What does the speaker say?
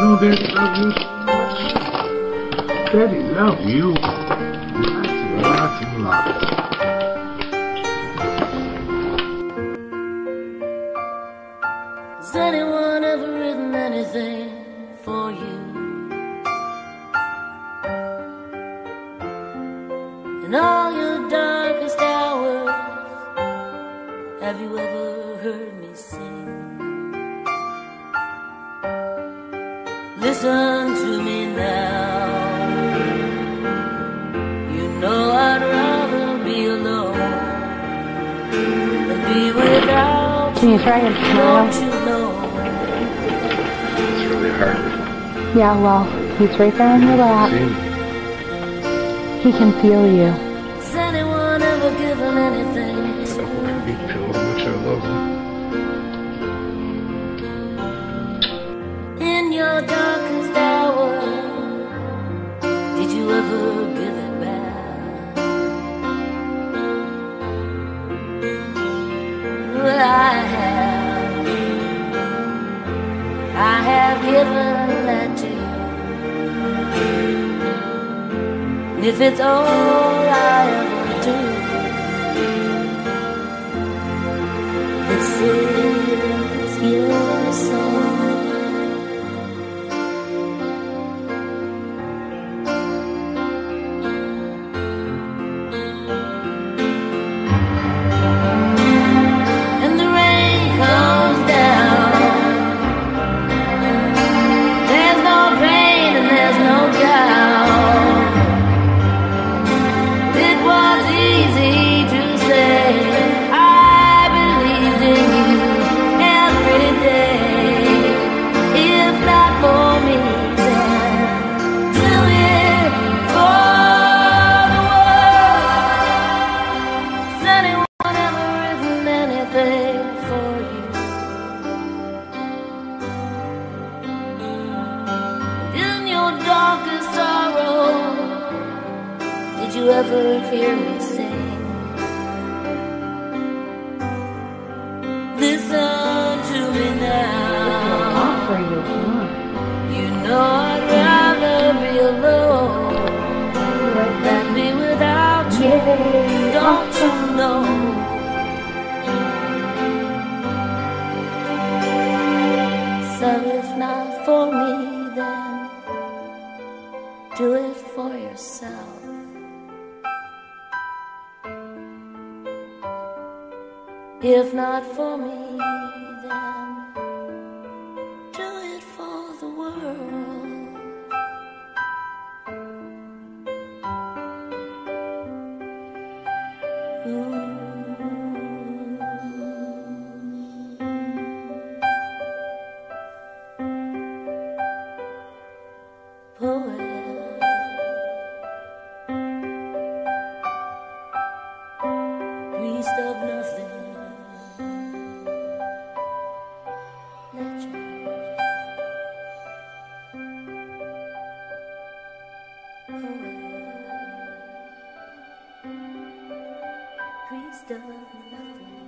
Know that love you Daddy love you lots and lots and lots. Has anyone ever written anything for you? In all your darkest hours, have you ever heard me sing? Listen to me now. You know I'd rather be alone than be without Can you try and smile? You know? It's really hard. Yeah, well, he's right there on your lap. He can feel you. Has anyone ever given anything I to don't want to be feel how much I love him. Given that to you. And if it's all I ever do, this is your song. You ever hear me sing? Listen to me now. If not for me, of nothing.